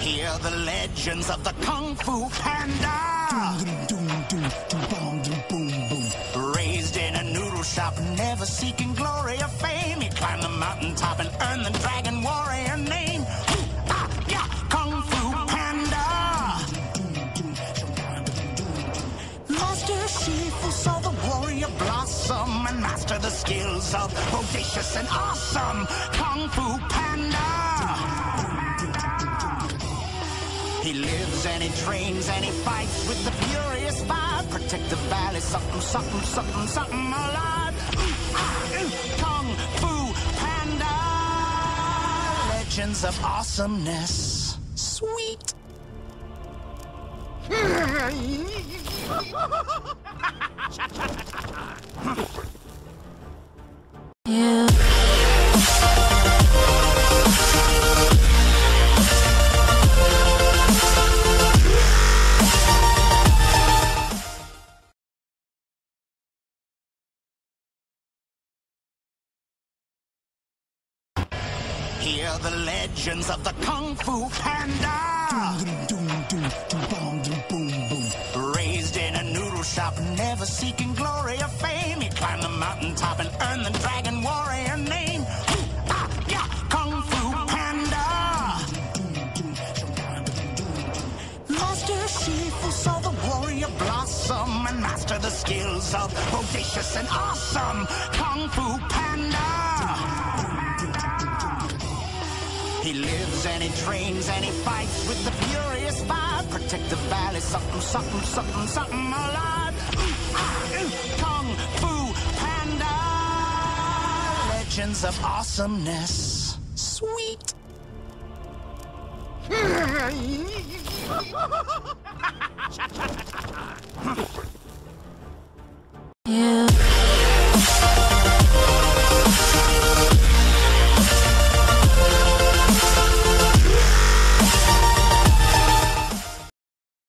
Hear the legends of the Kung Fu Panda. Raised in a noodle shop, never seeking glory or fame. He climbed the mountaintop and earned the Dragon Warrior name. Kung Fu Panda. Master Shifu saw the warrior blossom and master the skills of audacious and awesome Kung Fu Panda. He lives and he trains and he fights with the furious five. Protect the valley, something, something, something, something alive. Kung Fu Panda. Legends of awesomeness. Sweet. Hear the legends of the Kung Fu Panda. Raised in a noodle shop, never seeking glory or fame. He climbed the mountaintop and earned the Dragon Warrior name. Kung Fu Panda. Master Shifu saw the warrior blossom and master the skills of audacious and awesome Kung Fu Panda. He lives and he trains and he fights with the furious five. Protect the valley, something, something, something, something alive. Kung Fu Panda. Legends of awesomeness. Sweet. Yeah.